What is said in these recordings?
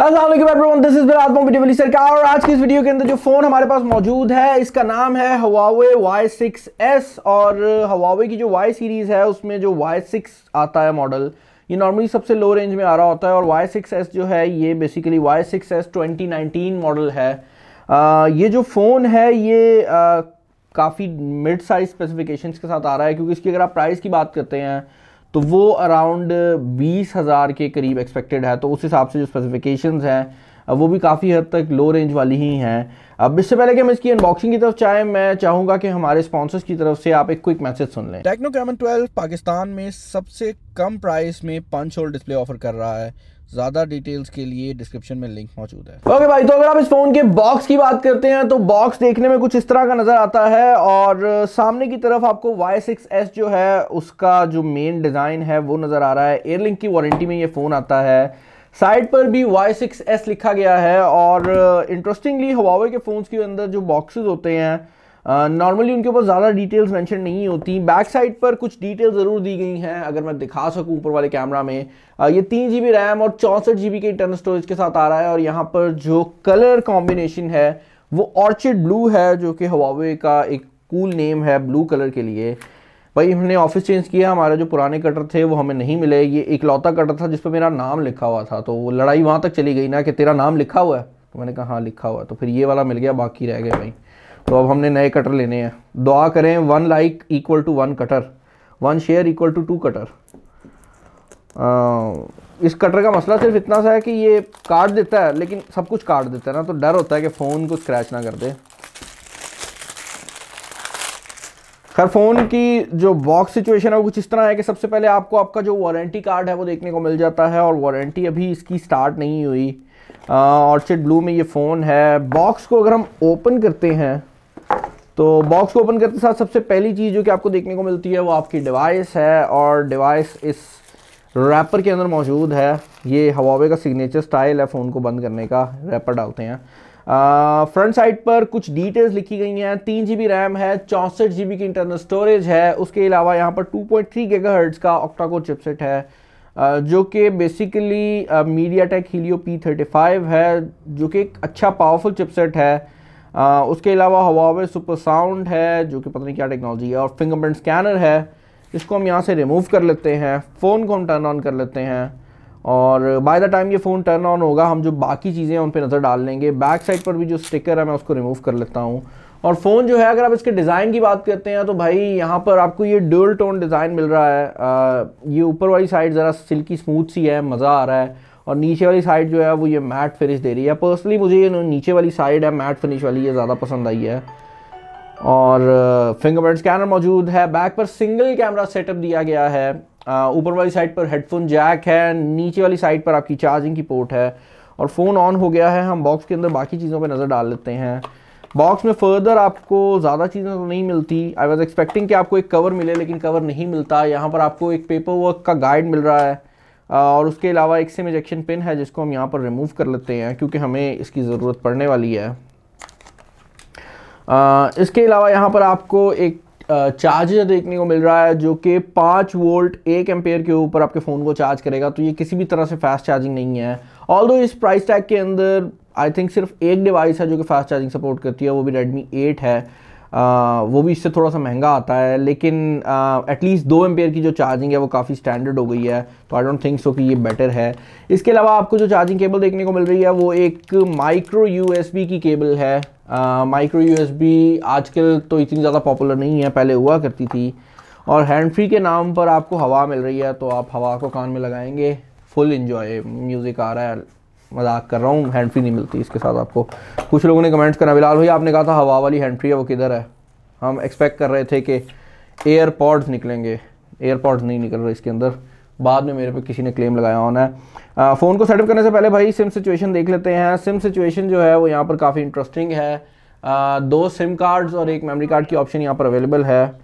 Everyone this is आज की इस वीडियो के अंदर जो फ़ोन हमारे पास मौजूद है इसका नाम है हवावे Y6s और हवावे की जो Y सीरीज़ है उसमें जो Y6 आता है मॉडल ये नॉर्मली सबसे लो रेंज में आ रहा होता है और Y6s जो है ये बेसिकली Y6s 2019 मॉडल है। आ, ये जो फ़ोन है ये काफ़ी मिड साइज़ स्पेसिफिकेशंस के साथ आ रहा है क्योंकि इसकी अगर आप प्राइस की बात करते हैं तो वो अराउंड बीस हज़ार के करीब एक्सपेक्टेड है तो उस हिसाब से जो स्पेसिफिकेशंस हैं वो भी काफ़ी हद तक लो रेंज वाली ही हैं। अब इससे पहले कि हम इसकी अनबॉक्सिंग की तरफ़ चाहे मैं चाहूँगा कि हमारे स्पॉन्सर्स की तरफ़ से आप एक क्विक मैसेज सुन लें। टेक्नो कैमन ट्वेल्व पाकिस्तान में सबसे कम प्राइस में पंच होल डिस्प्ले ऑफ़र कर रहा है। ज़्यादा डिटेल्स के लिए डिस्क्रिप्शन में लिंक मौजूद है। ओके okay भाई तो अगर आप इस फ़ोन के बॉक्स की बात करते हैं तो बॉक्स देखने में कुछ इस तरह का नज़र आता है और सामने की तरफ़ आपको Y6s जो है, उसका जो मेन डिज़ाइन है, वो नज़र आ रहा है। एयरलिंक की वारंटी में ये फ़ोन आता है। साइड पर भी Y6s लिखा गया है और इंटरेस्टिंगली हवावे के फ़ोन्स के अंदर जो बॉक्सेस होते हैं नॉर्मली uh, उनके ऊपर ज़्यादा डिटेल्स मेंशन नहीं होती। बैक साइड पर कुछ डिटेल ज़रूर दी गई हैं अगर मैं दिखा सकूँ ऊपर वाले कैमरा में। Uh, ये तीन जी रैम और चौंसठ जी के इंटरनल स्टोरेज के साथ आ रहा है और यहाँ पर जो कलर कॉम्बिनेशन है वो ऑर्चिड ब्लू है जो कि हवावे का एक कूल नेम है ब्लू कलर के लिए। भाई हमने ऑफ़िस चेंज किया हमारे जो पुराने कटर थे वो हमें नहीं मिले। ये एक लौता कटर था जिस पर मेरा नाम लिखा हुआ था। तो वो लड़ाई वहाँ तक चली गई ना कि तेरा नाम लिखा हुआ है? तो मैंने कहा हाँ लिखा हुआ है। तो फिर ये वाला मिल गया बाकी रह गए भाई। तो अब हमने नए कटर लेने हैं। दुआ करें one like equal to one cutter one share equal to two cutter इस कटर का मसला सिर्फ़ इतना सा है कि ये काट देता है, लेकिन सब कुछ काट देता है ना तो डर होता है कि फ़ोन को स्क्रैच ना कर दे। खैर फ़ोन की जो बॉक्स सिचुएशन है, वो कुछ इस तरह है कि सबसे पहले आपको आपका जो वारंटी कार्ड है, वो देखने को मिल जाता है, और वारंटी अभी इसकी स्टार्ट नहीं हुई। ऑर्चिड ब्लू में ये फ़ोन है। बॉक्स को अगर हम ओपन करते हैं तो बॉक्स को ओपन करते साथ सबसे पहली चीज़ जो कि आपको देखने को मिलती है वो आपकी डिवाइस है और डिवाइस इस रैपर के अंदर मौजूद है। ये हवावे का सिग्नेचर स्टाइल है फ़ोन को बंद करने का रैपर डालते हैं। फ्रंट साइड पर कुछ डिटेल्स लिखी गई हैं। तीन जी रैम है चौंसठ जी की इंटरनल स्टोरेज है। उसके अलावा यहाँ पर 2.3 पॉइंट थ्री का ऑक्टाकोर चिपसेट है uh, जो कि basically MediaTek Helio P है जो कि एक अच्छा पावरफुल चिपसेट है। आ, उसके अलावा हवावे सुपर साउंड है जो कि पता नहीं क्या टेक्नोलॉजी है और फिंगरप्रिंट स्कैनर है इसको हम यहाँ से रिमूव कर लेते हैं फ़ोन को हम टर्न ऑन कर लेते हैं और बाय द टाइम ये फ़ोन टर्न ऑन होगा हम जो बाकी चीज़ें हैं उन पर नज़र डाल लेंगे। बैक साइड पर भी जो स्टिकर है मैं उसको रिमूव कर लेता हूँ। और फ़ोन जो है अगर आप इसके डिज़ाइन की बात करते हैं तो भाई यहाँ पर आपको ये ड्यूल टोन डिज़ाइन मिल रहा है। आ, ये ऊपर वाली साइड ज़रा सिल्की स्मूथ सी है मज़ा आ रहा है। और नीचे वाली साइड जो है वो ये मैट फिनिश दे रही है। पर्सनली मुझे ये नीचे वाली साइड है मैट फिनिश वाली ये ज़्यादा पसंद आई है। और फिंगरप्रिंट स्कैनर मौजूद है। बैक पर सिंगल कैमरा सेटअप दिया गया है। ऊपर वाली साइड पर हेडफोन जैक है। नीचे वाली साइड पर आपकी चार्जिंग की पोर्ट है। और फ़ोन ऑन हो गया है। हम बॉक्स के अंदर बाकी चीज़ों पर नज़र डाल लेते हैं। बॉक्स में फर्दर आपको ज़्यादा चीज़ें तो नहीं मिलती। आई वॉज़ एक्सपेक्टिंग कि आपको एक कवर मिले, लेकिन कवर नहीं मिलता। यहाँ पर आपको एक पेपर वर्क का गाइड मिल रहा है। और उसके अलावा एक सिम इजेक्शन पिन है जिसको हम यहाँ पर रिमूव कर लेते हैं क्योंकि हमें इसकी ज़रूरत पड़ने वाली है। इसके अलावा यहाँ पर आपको एक चार्जर देखने को मिल रहा है जो कि पाँच वोल्ट एक एम्पेयर के ऊपर आपके फ़ोन को चार्ज करेगा। तो ये किसी भी तरह से फास्ट चार्जिंग नहीं है। ऑल इस प्राइस टैग के अंदर आई थिंक सिर्फ़ एक डिवाइस है जो कि फास्ट चार्जिंग सपोर्ट करती है, वो भी रेडमी एट है। आ, वो भी इससे थोड़ा सा महँगा आता है लेकिन एटलीस्ट दो एम्पेयर की जो चार्जिंग है वो काफ़ी स्टैंडर्ड हो गई है तो आई डोंट थिंक सो कि ये बेटर है। इसके अलावा आपको जो चार्जिंग केबल देखने को मिल रही है वो एक माइक्रो यूएसबी की केबल है। माइक्रो यूएसबी आजकल तो इतनी ज़्यादा पॉपुलर नहीं है पहले हुआ करती थी। और हैंड फ्री के नाम पर आपको हवा मिल रही है तो आप हवा को कान में लगाएँगे फुल इन्जॉय म्यूज़िक आ रहा है। मज़ाक कर रहा हूँ हैंड फ्री नहीं मिलती इसके साथ आपको। कुछ लोगों ने कमेंट्स करा बिलाल भाई आपने कहा था हवा वाली हैंड फ्री है वो किधर है? हम एक्सपेक्ट कर रहे थे कि एयरपॉड्स निकलेंगे। एयरपॉड्स नहीं निकल रहे इसके अंदर। बाद में मेरे पे किसी ने क्लेम लगाया होना है। फ़ोन को सेटअप करने से पहले भाई सिम सिचुएशन देख लेते हैं। सिम सिचुएशन जो है वो यहाँ पर काफ़ी इंटरेस्टिंग है। आ, दो सिम कार्ड्स और एक मेमोरी कार्ड की ऑप्शन यहाँ पर अवेलेबल है।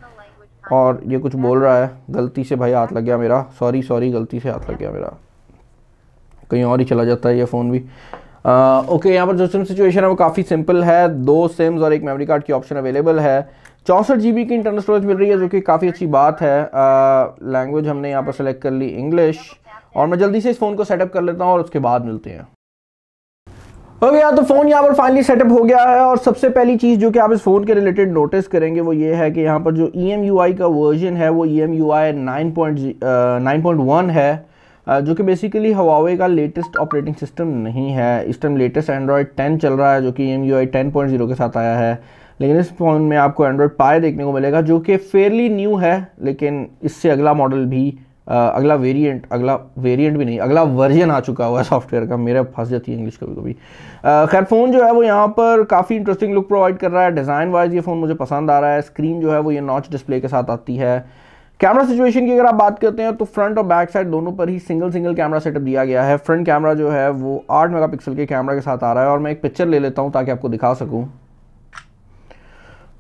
और ये कुछ बोल रहा है गलती से भाई हाथ लग गया मेरा। सॉरी सॉरी गलती से हाथ लग गया मेरा। कहीं और ही चला जाता है ये फ़ोन भी। ओके यहाँ पर जो सिम सिचुएशन है, वो काफ़ी सिंपल है। दो सिम्स और एक मेमोरी कार्ड की ऑप्शन अवेलेबल है। चौंसठ जी की इंटरनल स्टोरेज मिल रही है, जो कि काफ़ी अच्छी बात है। लैंग्वेज हमने यहाँ पर सेलेक्ट कर ली इंग्लिश और मैं जल्दी से इस फ़ोन को सेटअप कर लेता हूँ और उसके बाद मिलते हैं। हो गया तो फ़ोन यहाँ पर फाइनली सेटअप हो गया है। और सबसे पहली चीज़ जो कि आप इस फ़ोन के रिलेटेड नोटिस करेंगे, वो ये है कि यहाँ पर जो ई e का वर्जन है, वो ई एम यू आई है। जो कि बेसिकली हवावे का लेटेस्ट ऑपरेटिंग सिस्टम नहीं है। इस टाइम लेटेस्ट एंड्रॉयड 10 चल रहा है, जो कि M U I ten point zero के साथ आया है। लेकिन इस फ़ोन में आपको एंड्रॉयड पाए देखने को मिलेगा, जो कि फेयरली न्यू है, लेकिन इससे अगला मॉडल भी अगला वेरिएंट अगला वेरिएंट भी नहीं, अगला वर्जन आ चुका हुआ है सॉफ्टवेयर का। मेरा फंस जाती है इंग्लिश कभी कभी खैर फ़ोन जो है वो यहाँ पर काफ़ी इंटरेस्टिंग लुक प्रोवाइड कर रहा है। डिज़ाइन वाइज ये फ़ोन मुझे पसंद आ रहा है। स्क्रीन जो है वो ये नॉच डिस्प्ले के साथ आती है। कैमरा सिचुएशन की अगर आप बात करते हैं तो फ्रंट और बैक साइड दोनों पर ही सिंगल सिंगल कैमरा सेटअप दिया गया है। फ्रंट कैमरा जो है, वो आठ मेगापिक्सल के कैमरा के साथ आ रहा है और मैं एक पिक्चर ले लेता हूँ ताकि आपको दिखा सकूँ।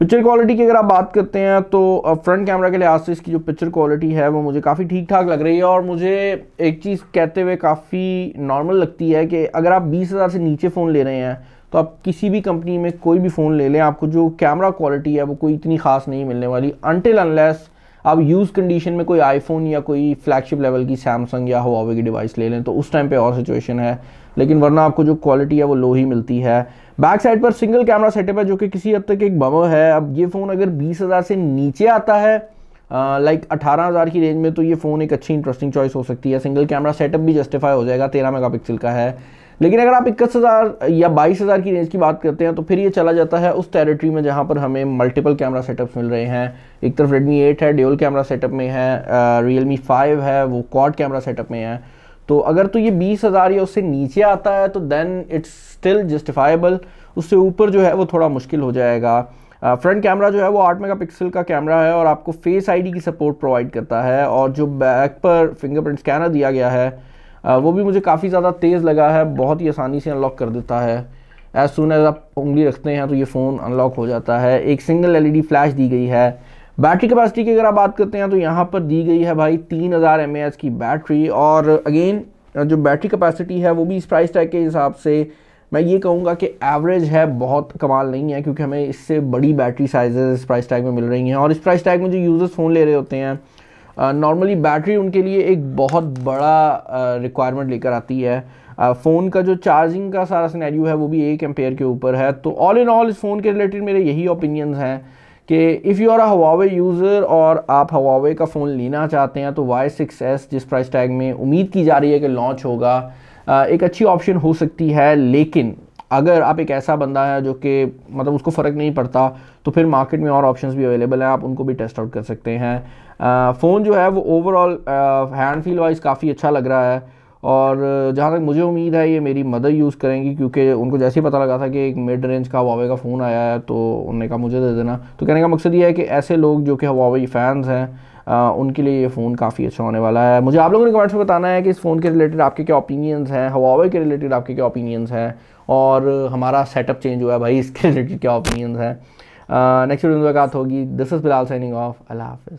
पिक्चर क्वालिटी की अगर आप बात करते हैं तो फ्रंट कैमरा के लिहाज से इसकी जो पिक्चर क्वालिटी है, वो मुझे काफ़ी ठीक ठाक लग रही है और मुझे एक चीज़ कहते हुए काफ़ी नॉर्मल लगती है कि अगर आप बीस हज़ार से नीचे फ़ोन ले रहे हैं तो आप किसी भी कंपनी में कोई भी फ़ोन ले लें, आपको जो कैमरा क्वालिटी है, वो कोई इतनी ख़ास नहीं मिलने वाली। अनटिल अनलेस आप यूज़ कंडीशन में कोई आईफोन या कोई फ्लैगशिप लेवल की सैमसंग या हुआवे की डिवाइस ले लें तो उस टाइम पे और सिचुएशन है। लेकिन वरना आपको जो क्वालिटी है, वो लो ही मिलती है। बैक साइड पर सिंगल कैमरा सेटअप है, जो कि किसी हद तक एक बमो है। अब ये फ़ोन अगर बीस हज़ार से नीचे आता है लाइक अठारह हज़ार की रेंज में तो ये फ़ोन एक अच्छी इंटरेस्टिंग चॉइस हो सकती है। सिंगल कैमरा सेटअप भी जस्टिफाई हो जाएगा, तेरह मेगापिक्सल का है। लेकिन अगर आप इक्कीस हज़ार या बाईस हज़ार की रेंज की बात करते हैं तो फिर ये चला जाता है उस टेरिटरी में जहाँ पर हमें मल्टीपल कैमरा सेटअप्स मिल रहे हैं। एक तरफ़ रेडमी एट है ड्यूल कैमरा सेटअप में है रियल मी फाइव है, वो क्वाड कैमरा सेटअप में है। तो अगर तो ये बीस हज़ार या उससे नीचे आता है तो देन इट्स स्टिल जस्टिफाइबल उससे ऊपर जो है, वो थोड़ा मुश्किल हो जाएगा। फ्रंट कैमरा जो है, वो आठ मेगापिक्सल का कैमरा है और आपको फेस आईडी की सपोर्ट प्रोवाइड करता है और जो बैक पर फिंगरप्रिंट स्कैनर दिया गया है वो भी मुझे काफ़ी ज़्यादा तेज़ लगा है, बहुत ही आसानी से अनलॉक कर देता है। एज सुन एज आप उंगली रखते हैं तो ये फ़ोन अनलॉक हो जाता है। एक सिंगल एलईडी फ्लैश दी गई है। बैटरी कैपेसिटी की अगर आप बात करते हैं तो यहाँ पर दी गई है भाई तीन हज़ार की बैटरी और अगेन जो बैटरी कैपेसिटी है वो भी इस प्राइस टैग के हिसाब से, मैं ये कहूँगा कि एवरेज है, बहुत कमाल नहीं है क्योंकि हमें इससे बड़ी बैटरी साइजेस इस प्राइस टैग में मिल रही हैं। और इस प्राइस टैग में जो यूज़र्स फ़ोन ले रहे होते हैं नॉर्मली बैटरी उनके लिए एक बहुत बड़ा रिक्वायरमेंट लेकर आती है। फ़ोन का जो चार्जिंग का सारा सिनेरियो है, वो भी एक एम्पेयर के ऊपर है। तो ऑल इन ऑल इस फ़ोन के रिलेटेड मेरे यही ओपिनियंस हैं कि if you are a Huawei user और आप हवावे का फ़ोन लेना चाहते हैं तो वाई सिक्स एस जिस प्राइस टैग में उम्मीद की जा रही है कि लॉन्च होगा एक अच्छी ऑप्शन हो सकती है। लेकिन अगर आप एक ऐसा बंदा है जो कि मतलब उसको फ़र्क नहीं पड़ता तो फिर मार्केट में और ऑप्शंस भी अवेलेबल हैं, आप उनको भी टेस्ट आउट कर सकते हैं। फ़ोन जो है वो ओवरऑल हैंड फील वाइज काफ़ी अच्छा लग रहा है और जहाँ तक मुझे उम्मीद है ये मेरी मदर यूज़ करेंगी क्योंकि उनको जैसे ही पता लगा था कि एक मिड रेंज का हवावे का फ़ोन आया है तो उन्होंने कहा मुझे दे देना। तो कहने का मकसद ये है कि ऐसे लोग जो कि हवावे फैंस हैं आ, उनके लिए ये फ़ोन काफ़ी अच्छा होने वाला है। मुझे आप लोगों ने कमेंट्स में बताना है कि इस फ़ोन के रिलेटेड आपके क्या ओपिनियंस हैं? हवावे के रिलेटेड आपके क्या ओपिनियंस हैं? और हमारा सेटअप चेंज हुआ है भाई इसके रिलेटेड क्या ओपिनियंस हैं? नेक्स्ट वीडियो में बात होगी। This is Bilal signing off अल्लाह हाफिज़